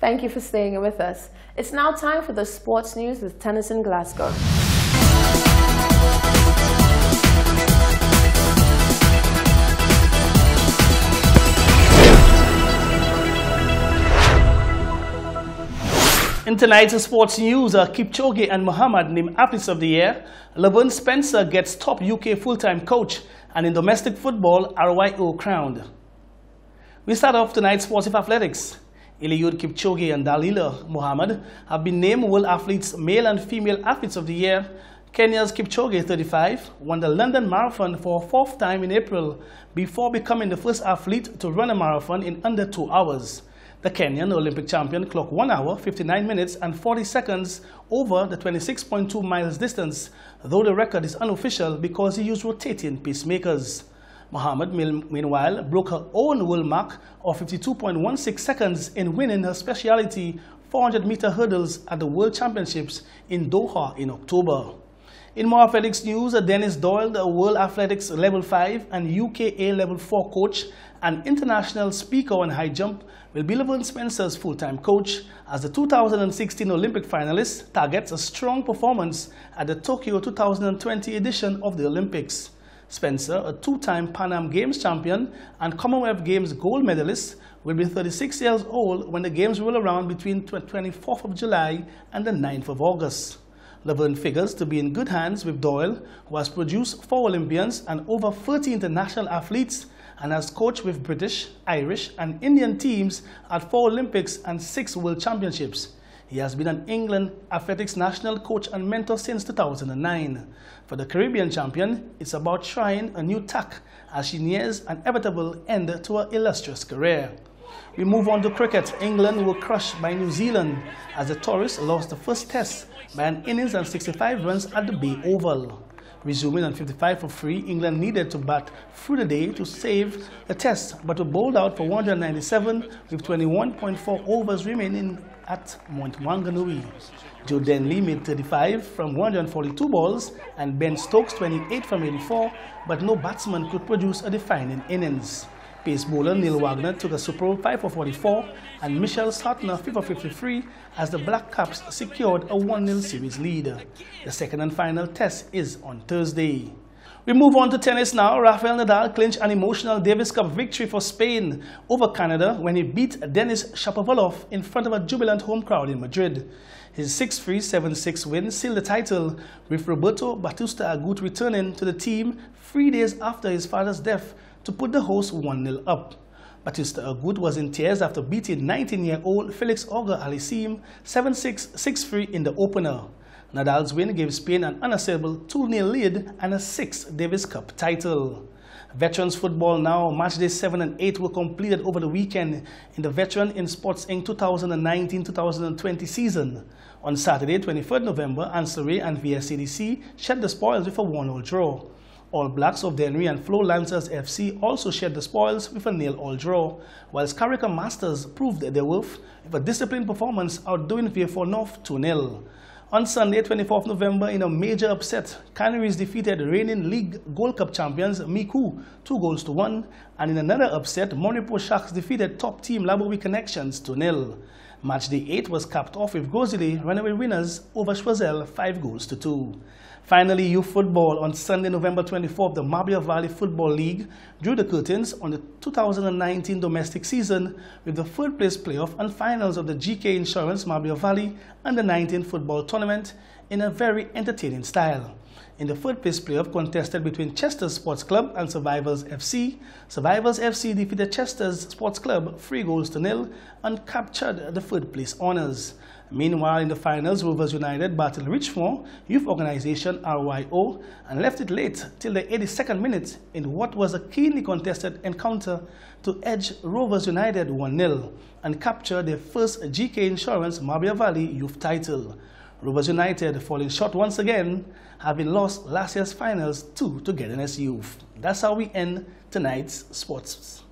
Thank you for staying with us. It's now time for the sports news with Tennyson Glasgow. In tonight's sports news, uh, Kipchoge and Muhammad named Athletes of the Year. Levern Spencer gets top UK full-time coach. And in domestic football, RYO crowned. We start off tonight's sports with athletics. Eliud Kipchoge and Dalilah Muhammad have been named World Athletes Male and Female Athletes of the Year. Kenya's Kipchoge, 35, won the London Marathon for a fourth time in April before becoming the first athlete to run a marathon in under two hours. The Kenyan Olympic champion clocked 1 hour, 59 minutes and 40 seconds over the 26.2 miles distance, though the record is unofficial because he used rotating pacemakers. Muhammad, meanwhile, broke her own world mark of 52.16 seconds in winning her specialty 400-meter hurdles at the World Championships in Doha in October. In more athletics news, Dennis Doyle, the World Athletics Level 5 and UKA Level 4 coach and international speaker on high jump, will be Levern Spencer's full-time coach as the 2016 Olympic finalist targets a strong performance at the Tokyo 2020 edition of the Olympics. Spencer, a two-time Pan Am Games champion and Commonwealth Games gold medalist, will be 36 years old when the Games roll around between 24th of July and the 9th of August. Levern figures to be in good hands with Doyle, who has produced four Olympians and over 30 international athletes and has coached with British, Irish and Indian teams at four Olympics and six World Championships. He has been an England athletics national coach and mentor since 2009. For the Caribbean champion, it's about trying a new tack as she nears an inevitable end to her illustrious career. We move on to cricket. England were crushed by New Zealand as the Tourists lost the first test by an innings and 65 runs at the Bay Oval. Resuming on 55 for free, England needed to bat through the day to save the test, but were bowled out for 197 with 21.4 overs remaining at Mount Maunganui. Joe Denly made 35 from 142 balls and Ben Stokes 28 from 84, but no batsman could produce a defining innings. Pace bowler Neil Wagner took a superb 5 for 44 and Mitchell Santner 5 for 53 as the Black Caps secured a 1-0 series lead. The second and final test is on Thursday. We move on to tennis now. Rafael Nadal clinched an emotional Davis Cup victory for Spain over Canada when he beat Denis Shapovalov in front of a jubilant home crowd in Madrid. His 6-3, 7-6 win sealed the title, with Roberto Bautista Agut returning to the team three days after his father's death to put the hosts 1-0 up. Bautista Agut was in tears after beating 19-year-old Felix Auger-Aliassime 7-6, 6-3 in the opener. Nadal's win gave Spain an unassailable 2-0 lead and a sixth Davis Cup title. Veterans football now, match day 7 and 8 were completed over the weekend in the Veteran in Sports Inc. 2019-2020 season. On Saturday, 23rd November, Ansley and VSCDC shed the spoils with a 1-0 draw. All Blacks of Dennery and Flow Lancers FC also shared the spoils with a nil-all draw, whilst Carica Masters proved their worth with a disciplined performance outdoing Vieux North 2-0. On Sunday, 24th November, in a major upset, Canaries defeated reigning League Gold Cup champions Micoud, two goals to one, and in another upset, Monipour Sharks defeated top team Labowie Connections 2-0. Match day 8 was capped off with Gros Islet runaway winners over Choiseul 5 goals to 2. Finally, youth football on Sunday, November 24th, the Mabouya Valley Football League drew the curtains on the 2019 domestic season with the third place playoff and finals of the GK Insurance Mabouya Valley Under 19 football tournament in a very entertaining style. In the third place playoff contested between Chester Sports Club and Survivors FC, Survivors FC defeated Chester's Sports Club 3 goals to nil and captured the third place honours. Meanwhile, in the finals, Rovers United battled Richmond Youth Organization RYO and left it late till the 82nd minute in what was a keenly contested encounter to edge Rovers United 1-0 and capture their first GK Insurance Mabouya Valley Youth title. Rovers United falling short once again, having lost last year's finals to Togetherness Youth. That's how we end tonight's sports.